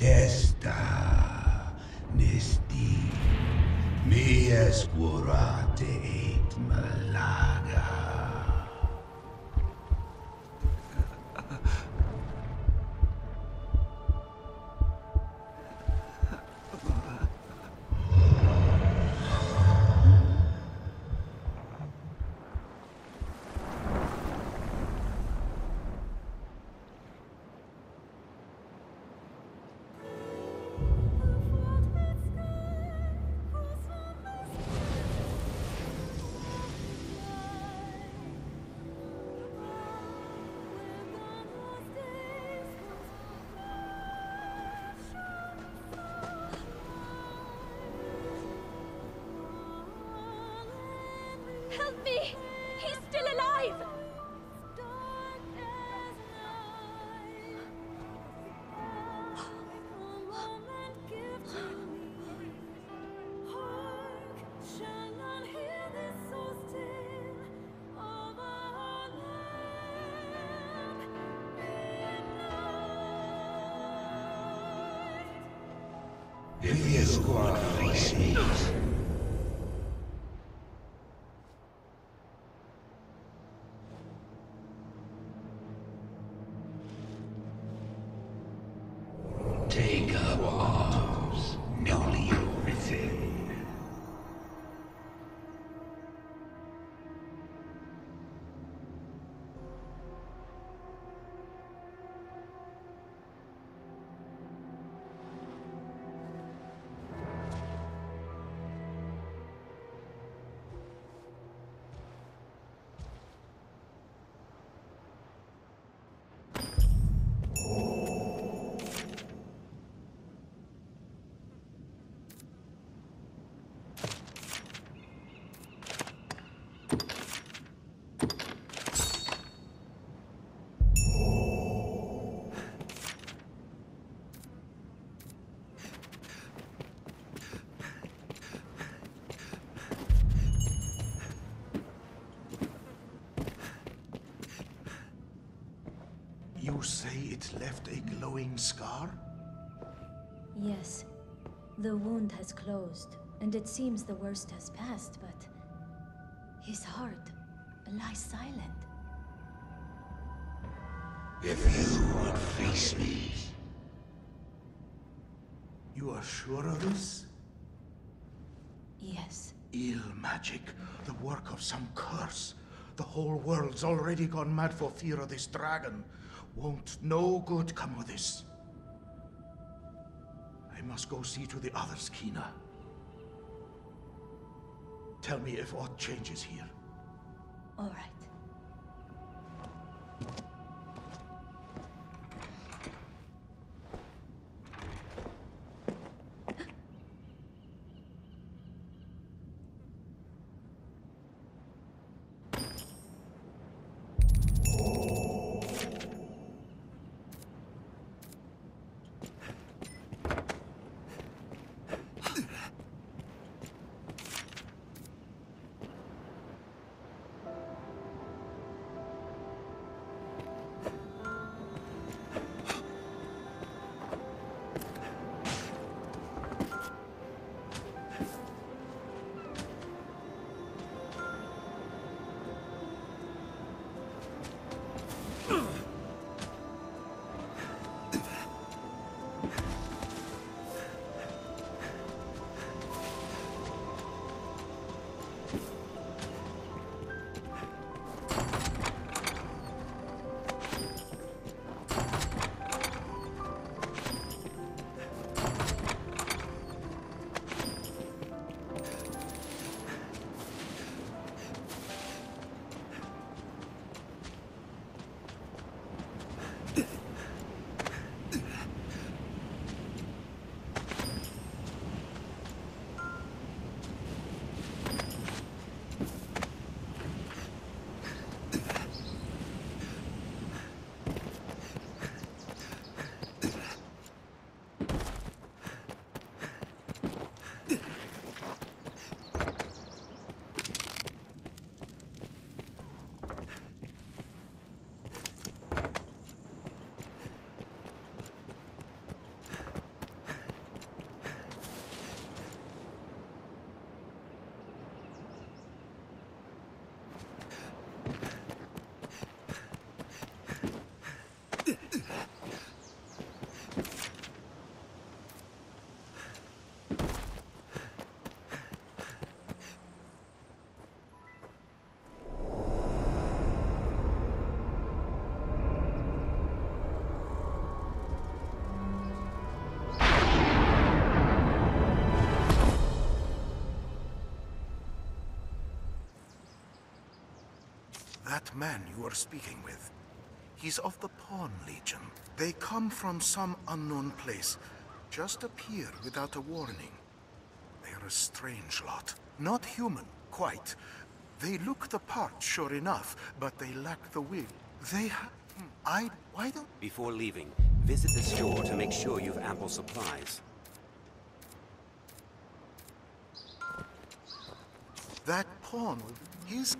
nestesta, nesti, mi escurate Help me! He's still alive! If the esquire face me, Take say it left a glowing scar? Yes. The wound has closed, and it seems the worst has passed, but... His heart lies silent. If you would face me, You are sure of this? Yes. Ill magic, the work of some curse. The whole world's already gone mad for fear of this dragon. Won't no good come of this? I must go see to the others, Quina. Tell me if aught changes here. All right. That man you are speaking with, he's of the Pawn Legion. They come from some unknown place, just appear without a warning. They're a strange lot. Not human, quite. They look the part, sure enough, but they lack the will. They ha- hmm, I... why don't... Before leaving, visit the store to make sure you've ample supplies. That pawn, he's...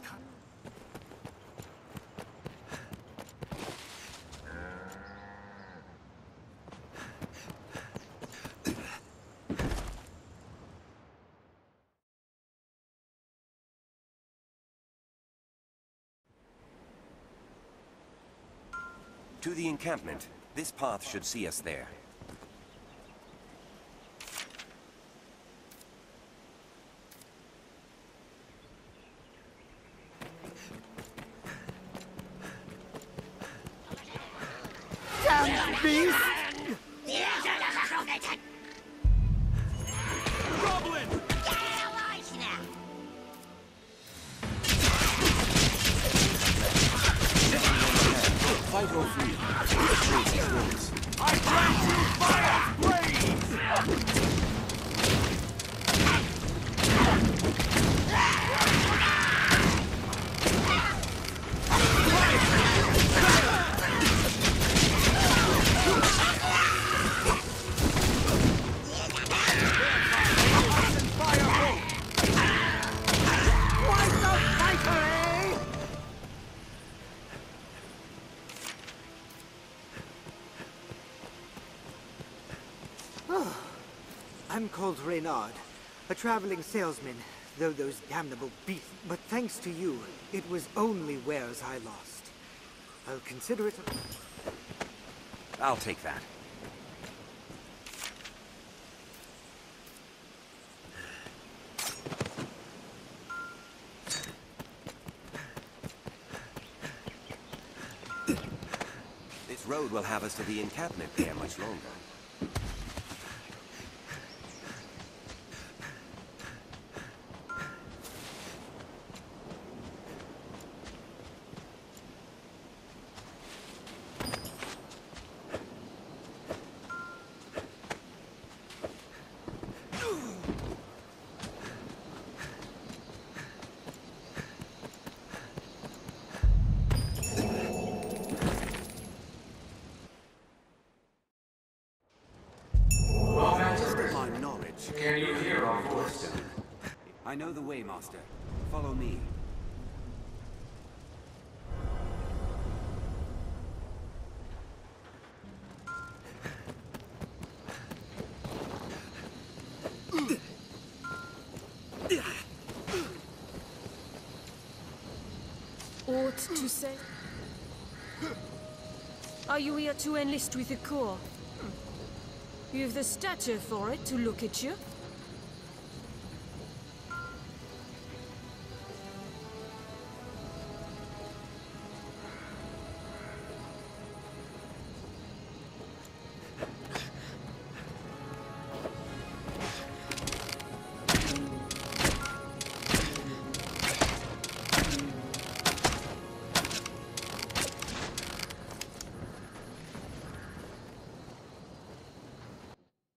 To the encampment. This path should see us there. Fight or flee. This place is yours. I'm called Reynard, a traveling salesman, though those damnable beasts. But thanks to you, it was only wares I lost. I'll consider it. I'll take that. This road will have us to the encampment there much longer. Can you hear our voice? I know the way, Master. Follow me. Aught to say? Are you here to enlist with the Corps? You've the stature for it to look at you.